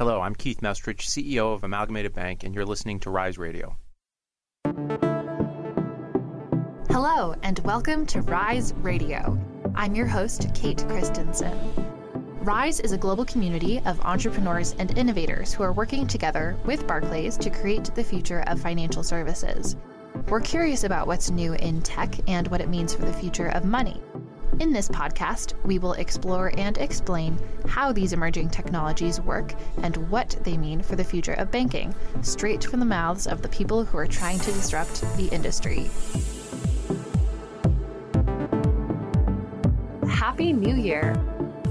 Hello, I'm Keith Mestrich, CEO of Amalgamated Bank, and you're listening to Rise Radio. Hello, and welcome to Rise Radio. I'm your host, Kate Christensen. Rise is a global community of entrepreneurs and innovators who are working together with Barclays to create the future of financial services. We're curious about what's new in tech and what it means for the future of money. In this podcast, we will explore and explain how these emerging technologies work and what they mean for the future of banking, straight from the mouths of the people who are trying to disrupt the industry. Happy New Year!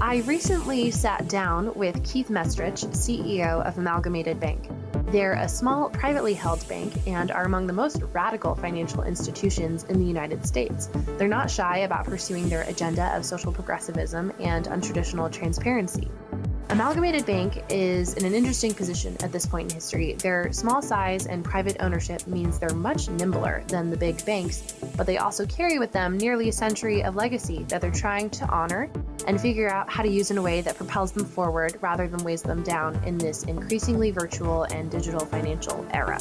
I recently sat down with Keith Mestrich, CEO of Amalgamated Bank. They're a small, privately held bank and are among the most radical financial institutions in the United States. They're not shy about pursuing their agenda of social progressivism and untraditional transparency. Amalgamated Bank is in an interesting position at this point in history. Their small size and private ownership means they're much nimbler than the big banks, but they also carry with them nearly a century of legacy that they're trying to honor and figure out how to use in a way that propels them forward rather than weighs them down in this increasingly virtual and digital financial era.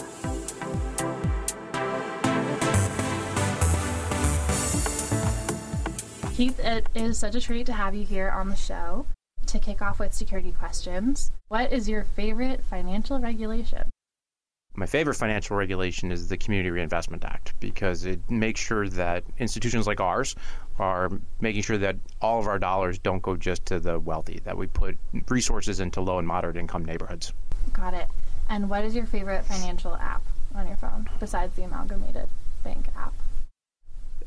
Keith, it is such a treat to have you here on the show to kick off with security questions. What is your favorite financial regulation? My favorite financial regulation is the Community Reinvestment Act because it makes sure that institutions like ours are making sure that all of our dollars don't go just to the wealthy, that we put resources into low and moderate income neighborhoods. Got it. And what is your favorite financial app on your phone besides the Amalgamated Bank app?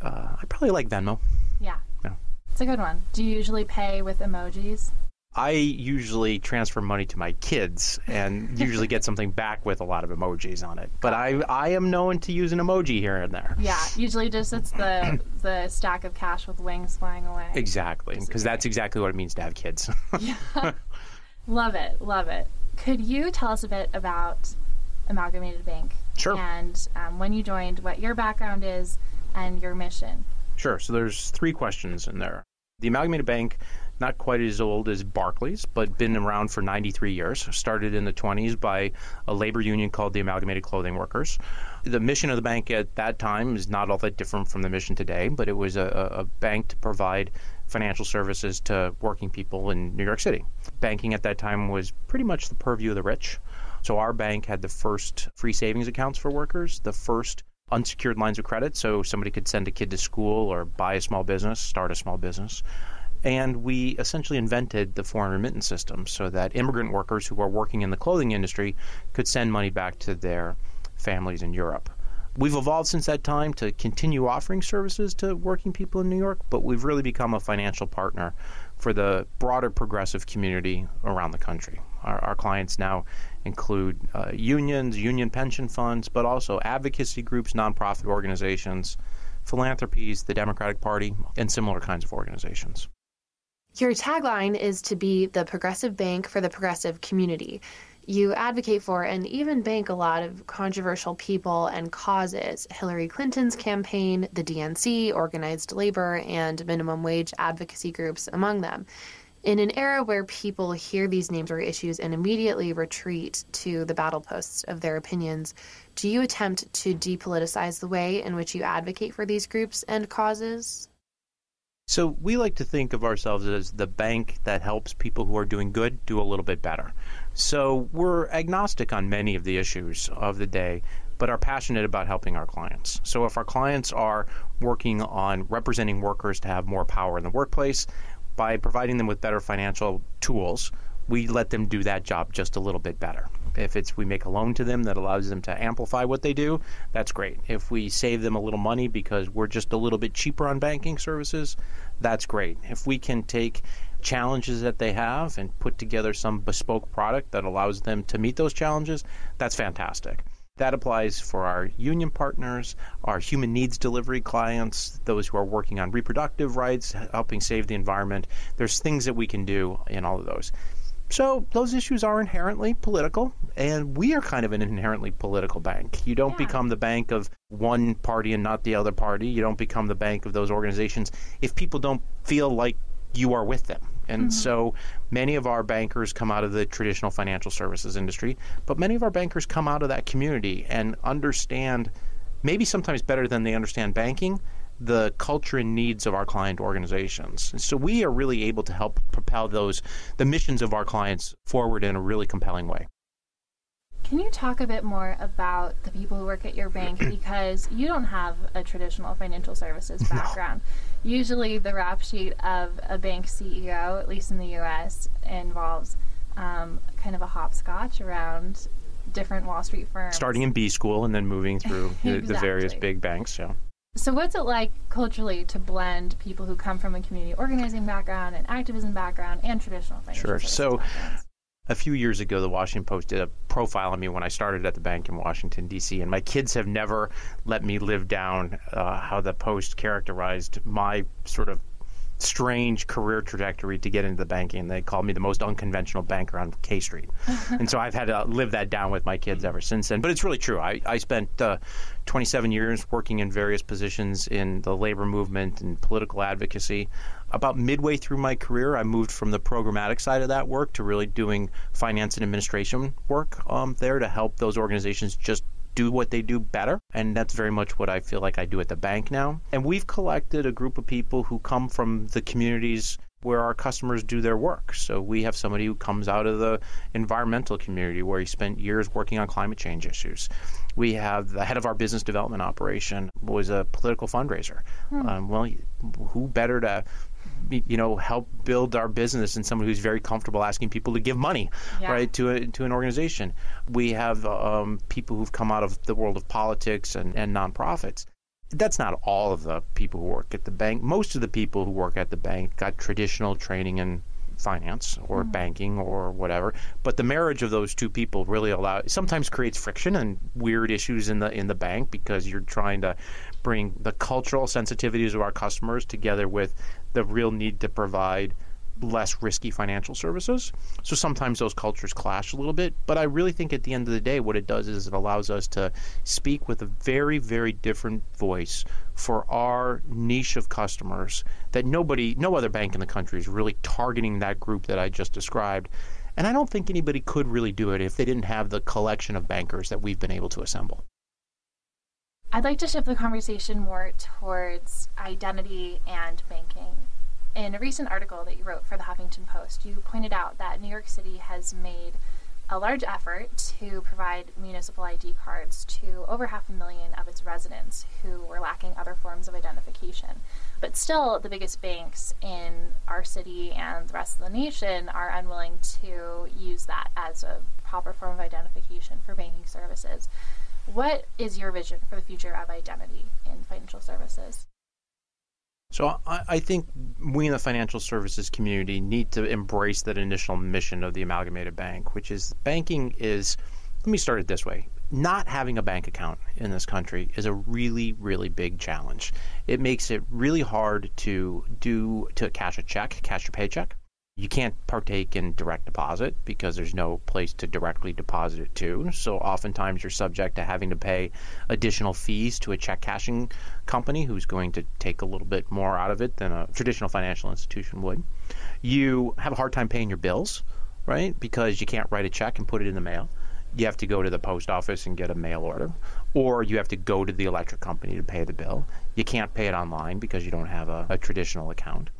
Uh, I probably like Venmo. Yeah. Yeah. It's a good one. Do you usually pay with emojis? I usually transfer money to my kids and usually get something back with a lot of emojis on it. But I I am known to use an emoji here and there. Yeah, usually just it's the the stack of cash with wings flying away. Exactly, because that's exactly what it means to have kids. yeah. Love it, love it. Could you tell us a bit about Amalgamated Bank? Sure. And um, when you joined, what your background is and your mission. Sure. So there's three questions in there. The Amalgamated Bank not quite as old as Barclays, but been around for 93 years. Started in the 20s by a labor union called the Amalgamated Clothing Workers. The mission of the bank at that time is not all that different from the mission today, but it was a, a bank to provide financial services to working people in New York City. Banking at that time was pretty much the purview of the rich. So our bank had the first free savings accounts for workers, the first unsecured lines of credit so somebody could send a kid to school or buy a small business, start a small business. And we essentially invented the foreign remittance system so that immigrant workers who are working in the clothing industry could send money back to their families in Europe. We've evolved since that time to continue offering services to working people in New York, but we've really become a financial partner for the broader progressive community around the country. Our, our clients now include uh, unions, union pension funds, but also advocacy groups, nonprofit organizations, philanthropies, the Democratic Party, and similar kinds of organizations. Your tagline is to be the progressive bank for the progressive community. You advocate for and even bank a lot of controversial people and causes Hillary Clinton's campaign, the DNC, organized labor, and minimum wage advocacy groups among them. In an era where people hear these names or issues and immediately retreat to the battle posts of their opinions, do you attempt to depoliticize the way in which you advocate for these groups and causes? So we like to think of ourselves as the bank that helps people who are doing good do a little bit better. So we're agnostic on many of the issues of the day, but are passionate about helping our clients. So if our clients are working on representing workers to have more power in the workplace, by providing them with better financial tools, we let them do that job just a little bit better. If it's we make a loan to them that allows them to amplify what they do, that's great. If we save them a little money because we're just a little bit cheaper on banking services, that's great. If we can take challenges that they have and put together some bespoke product that allows them to meet those challenges, that's fantastic. That applies for our union partners, our human needs delivery clients, those who are working on reproductive rights, helping save the environment. There's things that we can do in all of those. So those issues are inherently political, and we are kind of an inherently political bank. You don't yeah. become the bank of one party and not the other party. You don't become the bank of those organizations if people don't feel like you are with them. And mm-hmm. so many of our bankers come out of the traditional financial services industry, but many of our bankers come out of that community and understand, maybe sometimes better than they understand banking, the culture and needs of our client organizations. And so we are really able to help propel those the missions of our clients forward in a really compelling way. Can you talk a bit more about the people who work at your bank because you don't have a traditional financial services background. No. Usually the rap sheet of a bank CEO, at least in the US, involves um, kind of a hopscotch around different Wall Street firms. Starting in B school and then moving through exactly. the, the various big banks, yeah. So, what's it like culturally to blend people who come from a community organizing background and activism background and traditional financial Sure. So, backgrounds? a few years ago, the Washington Post did a profile on me when I started at the bank in Washington, D.C., and my kids have never let me live down uh, how the Post characterized my sort of strange career trajectory to get into the banking. And they called me the most unconventional banker on K Street. and so I've had to live that down with my kids ever since then. But it's really true. I, I spent uh, 27 years working in various positions in the labor movement and political advocacy. About midway through my career, I moved from the programmatic side of that work to really doing finance and administration work um, there to help those organizations just do what they do better. And that's very much what I feel like I do at the bank now. And we've collected a group of people who come from the communities where our customers do their work. So we have somebody who comes out of the environmental community where he spent years working on climate change issues. We have the head of our business development operation was a political fundraiser. Hmm. Um, well, who better to you know help build our business and someone who's very comfortable asking people to give money yeah. right to a, to an organization we have um, people who've come out of the world of politics and, and nonprofits that's not all of the people who work at the bank most of the people who work at the bank got traditional training in finance or mm-hmm. banking or whatever. But the marriage of those two people really allow sometimes creates friction and weird issues in the in the bank because you're trying to bring the cultural sensitivities of our customers together with the real need to provide less risky financial services. So sometimes those cultures clash a little bit, but I really think at the end of the day, what it does is it allows us to speak with a very, very different voice for our niche of customers that nobody, no other bank in the country is really targeting that group that I just described. And I don't think anybody could really do it if they didn't have the collection of bankers that we've been able to assemble. I'd like to shift the conversation more towards identity and banking. In a recent article that you wrote for the Huffington Post, you pointed out that New York City has made a large effort to provide municipal ID cards to over half a million of its residents who were lacking other forms of identification. But still, the biggest banks in our city and the rest of the nation are unwilling to use that as a proper form of identification for banking services. What is your vision for the future of identity in financial services? So I, I, think we in the financial services community need to embrace that initial mission of the amalgamated bank, which is banking is. Let me start it this way. Not having a bank account in this country is a really, really big challenge. It makes it really hard to do to cash a check, cash your paycheck. You can't partake in direct deposit because there's no place to directly deposit it to. So oftentimes you're subject to having to pay additional fees to a check cashing company who's going to take a little bit more out of it than a traditional financial institution would. You have a hard time paying your bills, right? Because you can't write a check and put it in the mail. You have to go to the post office and get a mail order, or you have to go to the electric company to pay the bill. You can't pay it online because you don't have a, a traditional account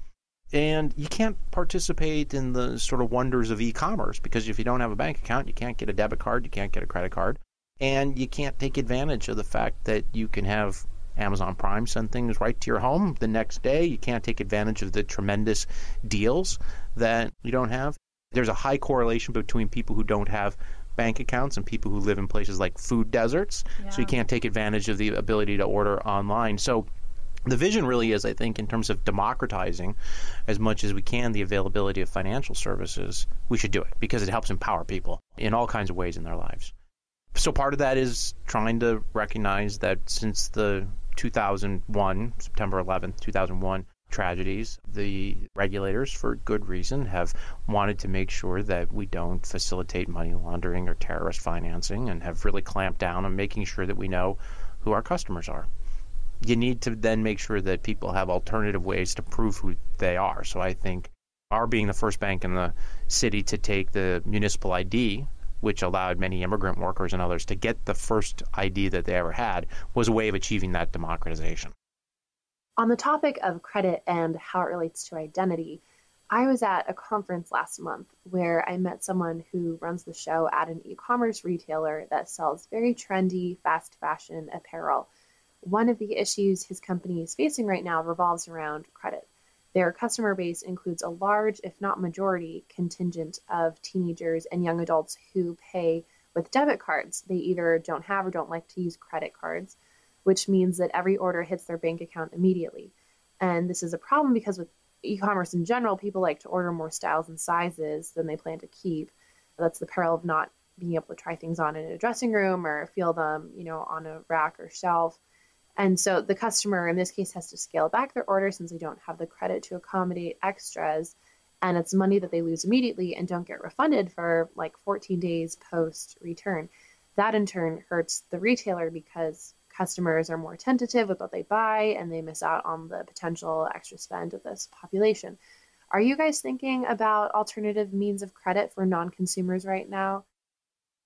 and you can't participate in the sort of wonders of e-commerce because if you don't have a bank account, you can't get a debit card, you can't get a credit card, and you can't take advantage of the fact that you can have Amazon Prime send things right to your home the next day. You can't take advantage of the tremendous deals that you don't have. There's a high correlation between people who don't have bank accounts and people who live in places like food deserts. Yeah. So you can't take advantage of the ability to order online. So the vision really is, I think, in terms of democratizing as much as we can the availability of financial services, we should do it because it helps empower people in all kinds of ways in their lives. So part of that is trying to recognize that since the 2001, September 11th, 2001 tragedies, the regulators, for good reason, have wanted to make sure that we don't facilitate money laundering or terrorist financing and have really clamped down on making sure that we know who our customers are you need to then make sure that people have alternative ways to prove who they are. So I think Our being the first bank in the city to take the municipal ID, which allowed many immigrant workers and others to get the first ID that they ever had, was a way of achieving that democratization. On the topic of credit and how it relates to identity, I was at a conference last month where I met someone who runs the show at an e commerce retailer that sells very trendy, fast fashion apparel. One of the issues his company is facing right now revolves around credit. Their customer base includes a large, if not majority, contingent of teenagers and young adults who pay with debit cards. They either don't have or don't like to use credit cards, which means that every order hits their bank account immediately. And this is a problem because with e-commerce in general, people like to order more styles and sizes than they plan to keep. That's the peril of not being able to try things on in a dressing room or feel them, you know, on a rack or shelf. And so the customer in this case has to scale back their order since they don't have the credit to accommodate extras. And it's money that they lose immediately and don't get refunded for like 14 days post return. That in turn hurts the retailer because customers are more tentative with what they buy and they miss out on the potential extra spend of this population. Are you guys thinking about alternative means of credit for non consumers right now?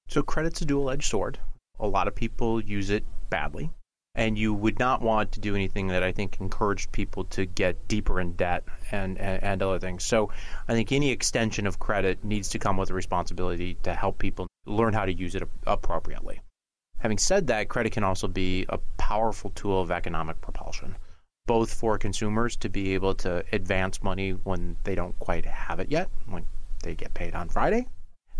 So, credit's a dual edged sword. A lot of people use it badly. And you would not want to do anything that I think encouraged people to get deeper in debt and, and, and other things. So, I think any extension of credit needs to come with a responsibility to help people learn how to use it appropriately. Having said that, credit can also be a powerful tool of economic propulsion, both for consumers to be able to advance money when they don't quite have it yet, when they get paid on Friday.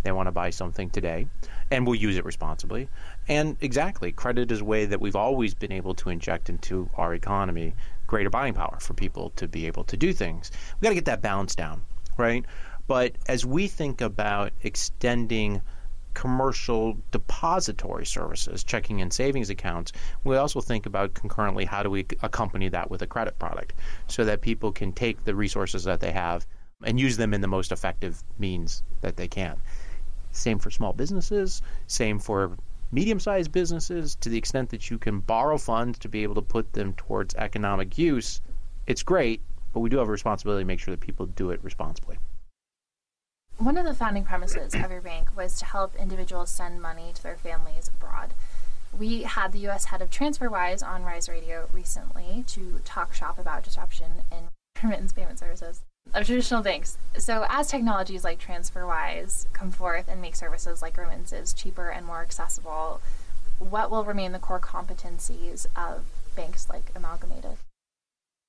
They want to buy something today and will use it responsibly. And exactly, credit is a way that we've always been able to inject into our economy greater buying power for people to be able to do things. We've got to get that balance down, right? But as we think about extending commercial depository services, checking and savings accounts, we also think about concurrently how do we accompany that with a credit product so that people can take the resources that they have and use them in the most effective means that they can. Same for small businesses, same for medium sized businesses, to the extent that you can borrow funds to be able to put them towards economic use. It's great, but we do have a responsibility to make sure that people do it responsibly. One of the founding premises of your bank was to help individuals send money to their families abroad. We had the U.S. head of TransferWise on Rise Radio recently to talk shop about disruption in remittance payment services of traditional banks. So, as technologies like TransferWise come forth and make services like remittances cheaper and more accessible, what will remain the core competencies of banks like Amalgamated?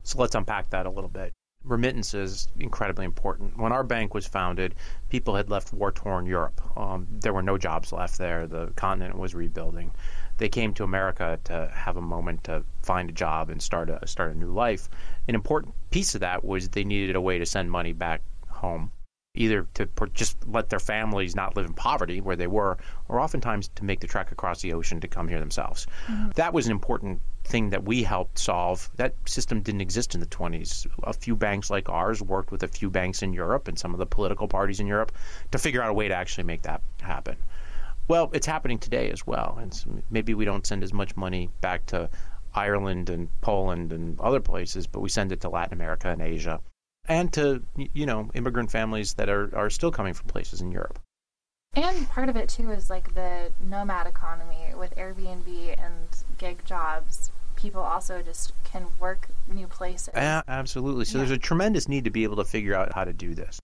So, let's unpack that a little bit remittances is incredibly important. When our bank was founded, people had left war-torn Europe. Um, there were no jobs left there. The continent was rebuilding. They came to America to have a moment to find a job and start a start a new life. An important piece of that was they needed a way to send money back home either to just let their families not live in poverty where they were, or oftentimes to make the trek across the ocean to come here themselves. Mm-hmm. That was an important thing that we helped solve. That system didn't exist in the 20s. A few banks like ours worked with a few banks in Europe and some of the political parties in Europe to figure out a way to actually make that happen. Well, it's happening today as well. And so maybe we don't send as much money back to Ireland and Poland and other places, but we send it to Latin America and Asia and to you know immigrant families that are, are still coming from places in Europe. And part of it too is like the nomad economy with Airbnb and gig jobs. People also just can work new places. Yeah, absolutely. So yeah. there's a tremendous need to be able to figure out how to do this.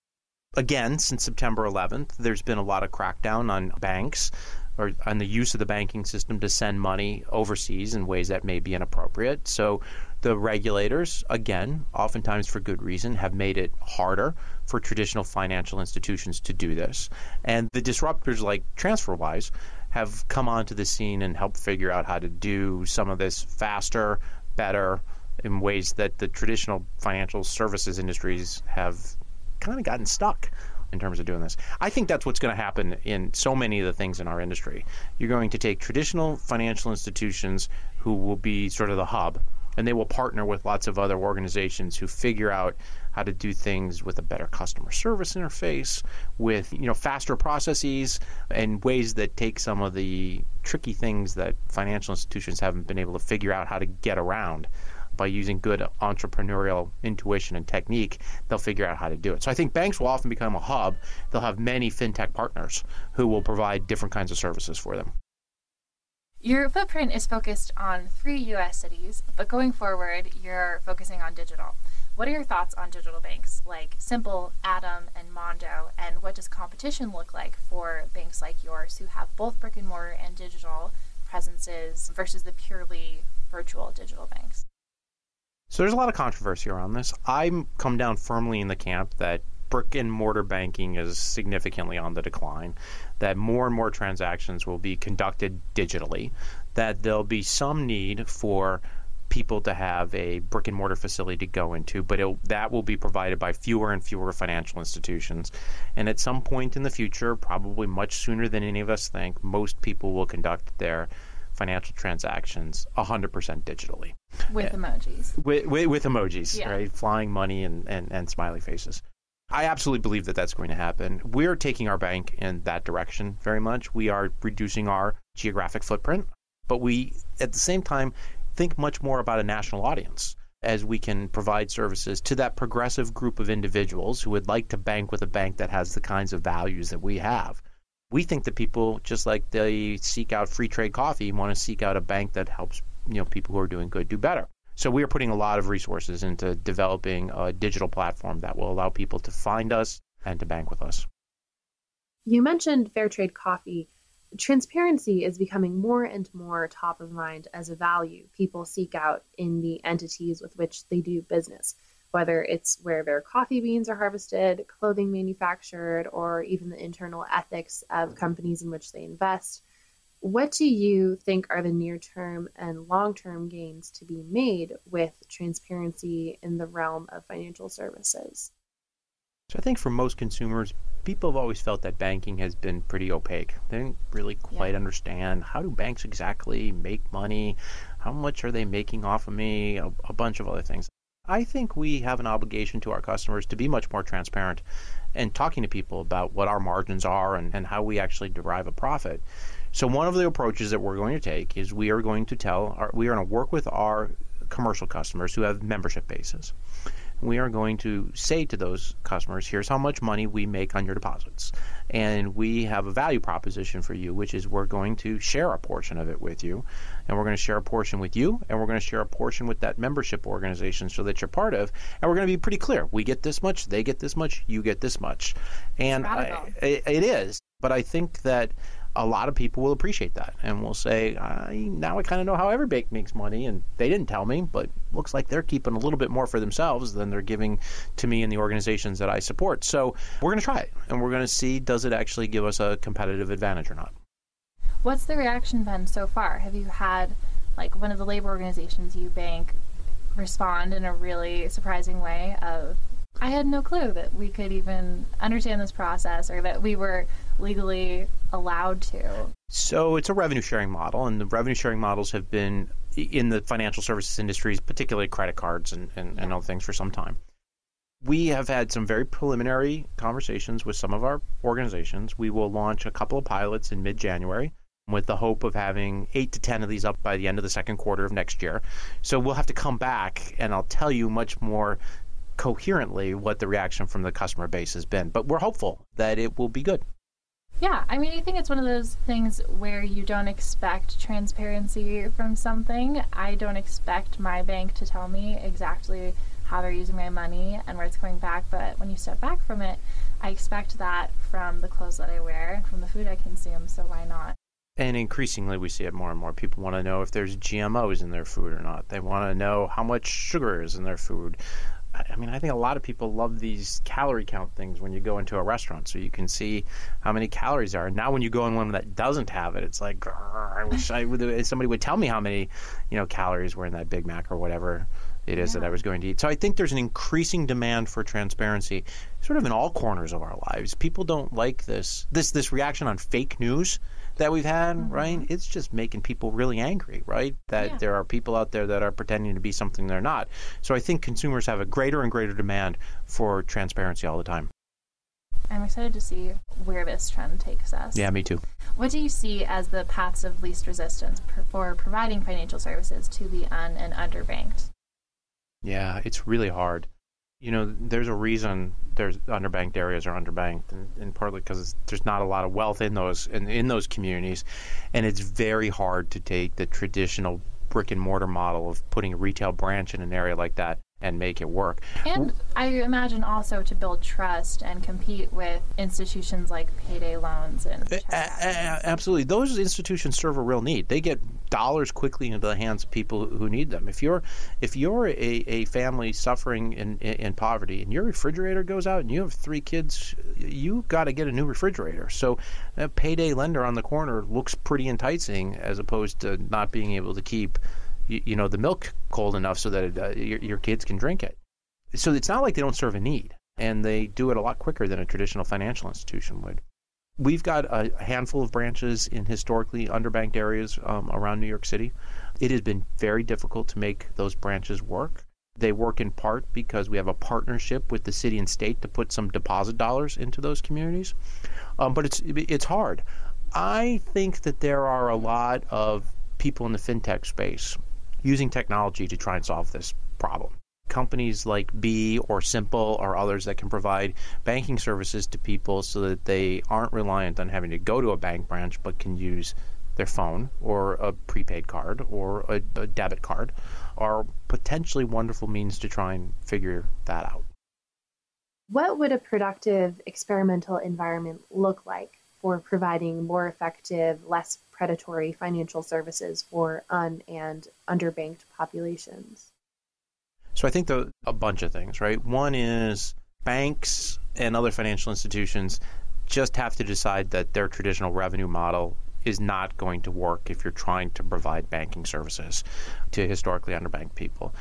Again, since September 11th, there's been a lot of crackdown on banks or on the use of the banking system to send money overseas in ways that may be inappropriate. So the regulators, again, oftentimes for good reason, have made it harder for traditional financial institutions to do this. And the disruptors like TransferWise have come onto the scene and helped figure out how to do some of this faster, better, in ways that the traditional financial services industries have kind of gotten stuck in terms of doing this. I think that's what's going to happen in so many of the things in our industry. You're going to take traditional financial institutions who will be sort of the hub, and they will partner with lots of other organizations who figure out how to do things with a better customer service interface, with you know faster processes, and ways that take some of the tricky things that financial institutions haven't been able to figure out how to get around. By using good entrepreneurial intuition and technique, they'll figure out how to do it. So I think banks will often become a hub. They'll have many fintech partners who will provide different kinds of services for them. Your footprint is focused on three U.S. cities, but going forward, you're focusing on digital. What are your thoughts on digital banks like Simple, Atom, and Mondo? And what does competition look like for banks like yours who have both brick and mortar and digital presences versus the purely virtual digital banks? So there's a lot of controversy around this. I'm come down firmly in the camp that brick and mortar banking is significantly on the decline, that more and more transactions will be conducted digitally, that there'll be some need for people to have a brick and mortar facility to go into, but that will be provided by fewer and fewer financial institutions. And at some point in the future, probably much sooner than any of us think, most people will conduct their financial transactions 100% digitally. With emojis. With, with, with emojis, Yeah. right? Flying money and, and, and smiley faces. I absolutely believe that that's going to happen. We're taking our bank in that direction very much. We are reducing our geographic footprint, but we, at the same time, think much more about a national audience as we can provide services to that progressive group of individuals who would like to bank with a bank that has the kinds of values that we have. We think that people, just like they seek out free trade coffee, want to seek out a bank that helps you know people who are doing good do better. So we are putting a lot of resources into developing a digital platform that will allow people to find us and to bank with us. You mentioned fair trade coffee. Transparency is becoming more and more top of mind as a value people seek out in the entities with which they do business, whether it's where their coffee beans are harvested, clothing manufactured, or even the internal ethics of mm-hmm. companies in which they invest. What do you think are the near term and long term gains to be made with transparency in the realm of financial services? So I think for most consumers, people have always felt that banking has been pretty opaque. They didn't really quite Yeah. understand how do banks exactly make money, how much are they making off of me, a, a bunch of other things. I think we have an obligation to our customers to be much more transparent and talking to people about what our margins are and, and how we actually derive a profit. So one of the approaches that we're going to take is we are going to tell our, we are going to work with our commercial customers who have membership bases. We are going to say to those customers, here's how much money we make on your deposits. And we have a value proposition for you, which is we're going to share a portion of it with you. And we're going to share a portion with you, and we're going to share a portion with that membership organization so that you're part of. And we're going to be pretty clear. We get this much, they get this much, you get this much. And I, it, it is. But I think that a lot of people will appreciate that and will say, I, now I kind of know how every bank makes money, and they didn't tell me, but looks like they're keeping a little bit more for themselves than they're giving to me and the organizations that I support. So we're going to try it, and we're going to see does it actually give us a competitive advantage or not. What's the reaction been so far? Have you had like one of the labor organizations you bank respond in a really surprising way of I had no clue that we could even understand this process or that we were legally allowed to. So it's a revenue sharing model, and the revenue sharing models have been in the financial services industries, particularly credit cards and, and, and other things for some time. We have had some very preliminary conversations with some of our organizations. We will launch a couple of pilots in mid January with the hope of having eight to 10 of these up by the end of the second quarter of next year. So we'll have to come back and I'll tell you much more coherently what the reaction from the customer base has been. But we're hopeful that it will be good. Yeah, I mean, I think it's one of those things where you don't expect transparency from something. I don't expect my bank to tell me exactly how they're using my money and where it's going back, but when you step back from it, I expect that from the clothes that I wear and from the food I consume, so why not? And increasingly, we see it more and more. People want to know if there's GMOs in their food or not. They want to know how much sugar is in their food. I mean, I think a lot of people love these calorie count things when you go into a restaurant, so you can see how many calories are. Now, when you go in one that doesn't have it, it's like, "Grr, I wish I would, somebody would tell me how many, you know, calories were in that Big Mac or whatever it is that I was going to eat. So I think there's an increasing demand for transparency, sort of in all corners of our lives. People don't like this this this reaction on fake news that we've had, mm-hmm. right? It's just making people really angry, right? That Yeah. there are people out there that are pretending to be something they're not. So I think consumers have a greater and greater demand for transparency all the time. I'm excited to see where this trend takes us. Yeah, me too. What do you see as the paths of least resistance for providing financial services to the un and underbanked? Yeah, it's really hard. You know, there's a reason there's underbanked areas are underbanked, and, and partly because there's not a lot of wealth in those in, in those communities, and it's very hard to take the traditional brick and mortar model of putting a retail branch in an area like that and make it work. And I imagine also to build trust and compete with institutions like payday loans and. A- a- absolutely, those institutions serve a real need. They get dollars quickly into the hands of people who need them. If you're if you're a, a family suffering in, in, in poverty and your refrigerator goes out and you have three kids, you got to get a new refrigerator. So a payday lender on the corner looks pretty enticing as opposed to not being able to keep you, you know the milk cold enough so that uh, your, your kids can drink it. So it's not like they don't serve a need, and they do it a lot quicker than a traditional financial institution would. We've got a handful of branches in historically underbanked areas um, around New York City. It has been very difficult to make those branches work. They work in part because we have a partnership with the city and state to put some deposit dollars into those communities, um, but it's it's hard. I think that there are a lot of people in the fintech space using technology to try and solve this problem. Companies like B or Simple or others that can provide banking services to people so that they aren't reliant on having to go to a bank branch but can use their phone or a prepaid card or a, a debit card are potentially wonderful means to try and figure that out. What would a productive experimental environment look like for providing more effective, less predatory financial services for un and underbanked populations? So I think the, a bunch of things, right? One is banks and other financial institutions just have to decide that their traditional revenue model is not going to work if you're trying to provide banking services to historically underbanked people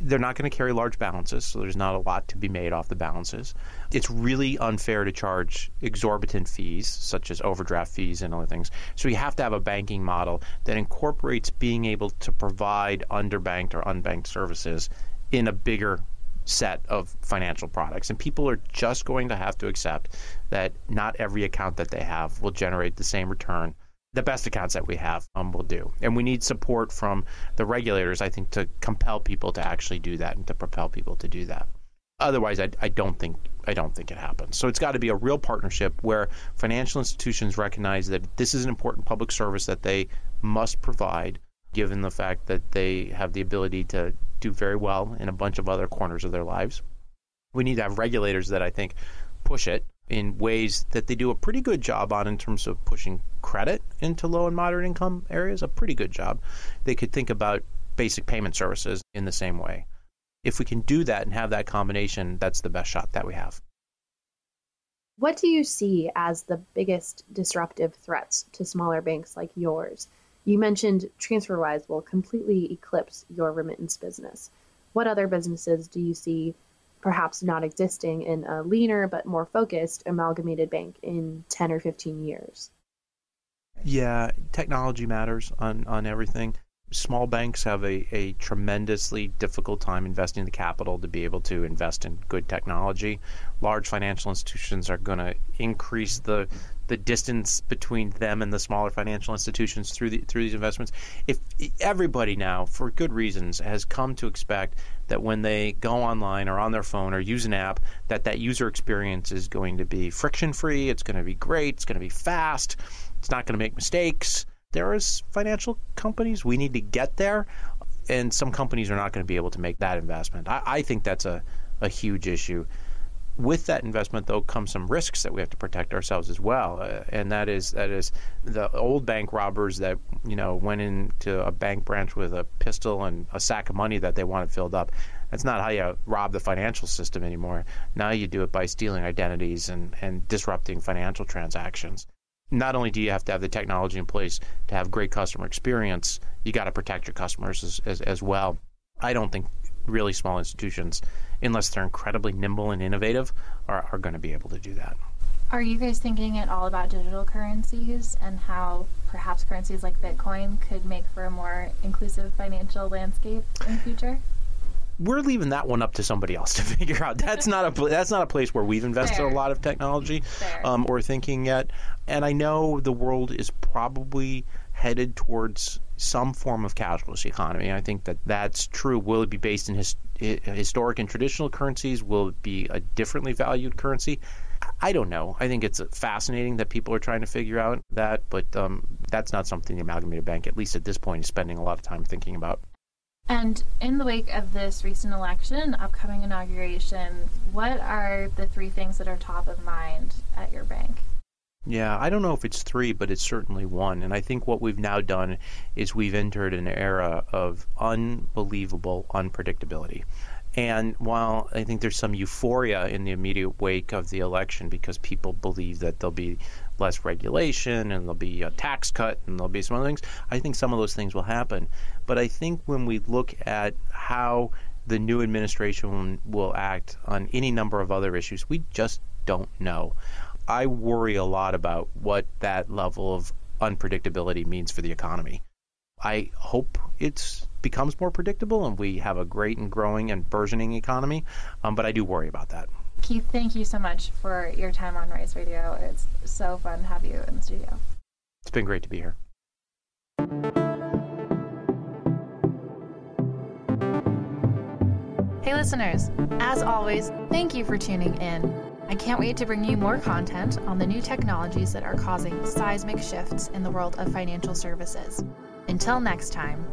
they're not going to carry large balances, so there's not a lot to be made off the balances. It's really unfair to charge exorbitant fees, such as overdraft fees and other things. So you have to have a banking model that incorporates being able to provide underbanked or unbanked services in a bigger set of financial products. And people are just going to have to accept that not every account that they have will generate the same return the best accounts that we have um, will do. And we need support from the regulators, I think, to compel people to actually do that and to propel people to do that. Otherwise, I, I don't think I don't think it happens. So it's got to be a real partnership where financial institutions recognize that this is an important public service that they must provide, given the fact that they have the ability to do very well in a bunch of other corners of their lives. We need to have regulators that I think push it in ways that they do a pretty good job on in terms of pushing credit into low and moderate income areas, a pretty good job. They could think about basic payment services in the same way. If we can do that and have that combination, that's the best shot that we have. What do you see as the biggest disruptive threats to smaller banks like yours? You mentioned TransferWise will completely eclipse your remittance business. What other businesses do you see perhaps not existing in a leaner but more focused amalgamated bank in 10 or 15 years. Yeah, technology matters on, on everything. Small banks have a, a tremendously difficult time investing the capital to be able to invest in good technology. Large financial institutions are going to increase the the distance between them and the smaller financial institutions through the, through these investments. If everybody now, for good reasons, has come to expect that when they go online or on their phone or use an app, that that user experience is going to be friction free. It's going to be great. It's going to be fast. It's not going to make mistakes. There is financial companies we need to get there, and some companies are not going to be able to make that investment. I, I think that's a, a huge issue with that investment though come some risks that we have to protect ourselves as well. Uh, and that is that is the old bank robbers that you know went into a bank branch with a pistol and a sack of money that they wanted filled up. That's not how you rob the financial system anymore. Now you do it by stealing identities and and disrupting financial transactions. Not only do you have to have the technology in place to have great customer experience you got to protect your customers as, as, as well. I don't think really small institutions, unless they're incredibly nimble and innovative, are, are going to be able to do that. Are you guys thinking at all about digital currencies and how perhaps currencies like Bitcoin could make for a more inclusive financial landscape in the future? we're leaving that one up to somebody else to figure out. That's not a that's not a place where we've invested Fair. a lot of technology um, or thinking yet. And I know the world is probably headed towards some form of cashless economy. I think that that's true. Will it be based in his, historic and traditional currencies? Will it be a differently valued currency? I don't know. I think it's fascinating that people are trying to figure out that, but um, that's not something the Amalgamated Bank, at least at this point, is spending a lot of time thinking about. And in the wake of this recent election, upcoming inauguration, what are the three things that are top of mind at your bank? Yeah, I don't know if it's three, but it's certainly one. And I think what we've now done is we've entered an era of unbelievable unpredictability. And while I think there's some euphoria in the immediate wake of the election because people believe that there'll be less regulation and there'll be a tax cut and there'll be some other things, I think some of those things will happen. But I think when we look at how the new administration will act on any number of other issues, we just don't know. I worry a lot about what that level of unpredictability means for the economy. I hope it becomes more predictable and we have a great and growing and burgeoning economy, um, but I do worry about that. Keith, thank you so much for your time on Rise Radio. It's so fun to have you in the studio. It's been great to be here. Hey, listeners, as always, thank you for tuning in. I can't wait to bring you more content on the new technologies that are causing seismic shifts in the world of financial services. Until next time,